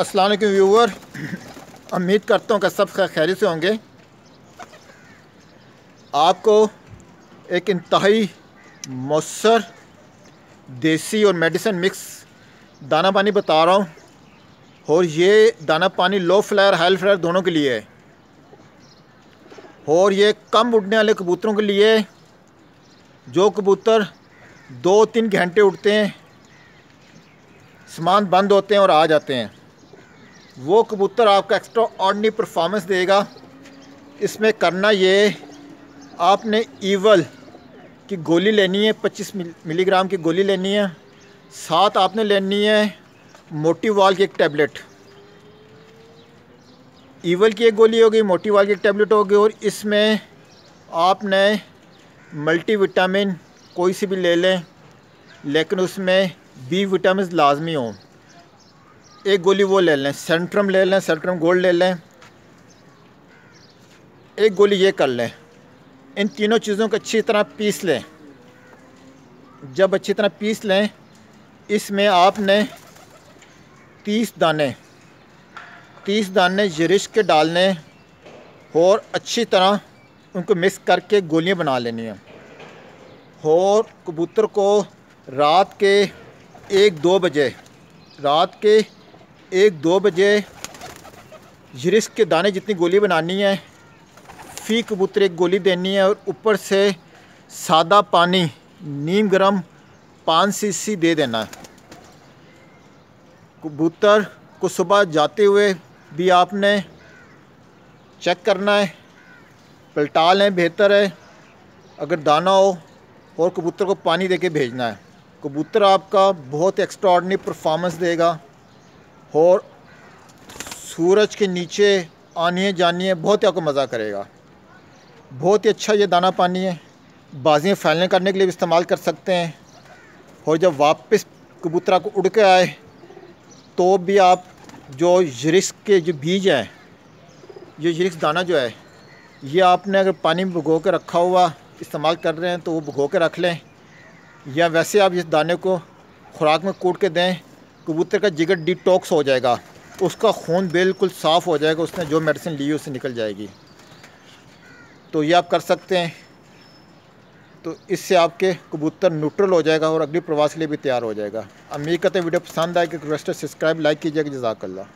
अस्सलाम व्यूवर उम्मीद करता हूँ कि सब खैर से होंगे आपको एक इंतहाई मौसर देसी और मेडिसिन मिक्स दाना पानी बता रहा हूँ और ये दाना पानी लो फ्लायर हाई फ्लायर दोनों के लिए है और ये कम उड़ने वाले कबूतरों के लिए जो कबूतर दो तीन घंटे उड़ते हैं समान बंद होते हैं और आ जाते हैं वो कबूतर आपका एक्स्ट्रा ऑर्डनरी परफॉर्मेंस देगा। इसमें करना ये, आपने ईवल की गोली लेनी है 25 मिलीग्राम की गोली लेनी है साथ आपने लेनी है, मोटी वाल की एक टैबलेट ईवल की एक गोली होगी मोटी वाल की एक टैबलेट होगी और इसमें आपने मल्टी विटामिन कोई सी भी ले लें, लेकिन उसमें बी विटामिन लाजमी हों। एक गोली वो ले लें, सेंट्रम ले लें, सेंट्रम गोल्ड ले लें। एक गोली ये कर लें, इन तीनों चीज़ों को अच्छी तरह पीस लें। जब अच्छी तरह पीस लें, इसमें आपने तीस दाने तीस दाने जरिश के डालने और अच्छी तरह उनको मिक्स करके गोलियाँ बना लेनी है। और कबूतर को रात के एक दो बजे, रात के एक दो बजे जरिस के दाने जितनी गोली बनानी है फ़ी कबूतर एक गोली देनी है और ऊपर से सादा पानी, नीम गरम पाँच सी दे देना है। कबूतर को सुबह जाते हुए भी आपने चेक करना है पलटा लें बेहतर है। अगर दाना हो और कबूतर को पानी दे के भेजना है। कबूतर आपका बहुत एक्स्ट्रा परफॉर्मेंस देगा। और सूरज के नीचे आनिए जानिए, बहुत ही आपको मज़ा करेगा। बहुत ही अच्छा ये दाना पानी है। बाजियाँ फैलने करने के लिए भी इस्तेमाल कर सकते हैं। और जब वापस कबूतरा को उड़ के आए तो भी आप जो जरिस के जो बीज हैं, ये जरिस दाना जो है, ये आपने अगर पानी में भगो के रखा हुआ इस्तेमाल कर रहे हैं तो वो भगो के रख लें। या वैसे आप इस दाने को खुराक में कूट के दें कबूतर का जिगर डिटॉक्स हो जाएगा, उसका खून बिल्कुल साफ़ हो जाएगा उसने जो मेडिसिन ली उससे निकल जाएगी। तो ये आप कर सकते हैं। तो इससे आपके कबूतर न्यूट्रल हो जाएगा और अगली प्रवास के लिए भी तैयार हो जाएगा। अमीर करते वीडियो पसंद आए कि रिक्वेस्ट सब्सक्राइब लाइक कीजिएगा, जजाकल्ला।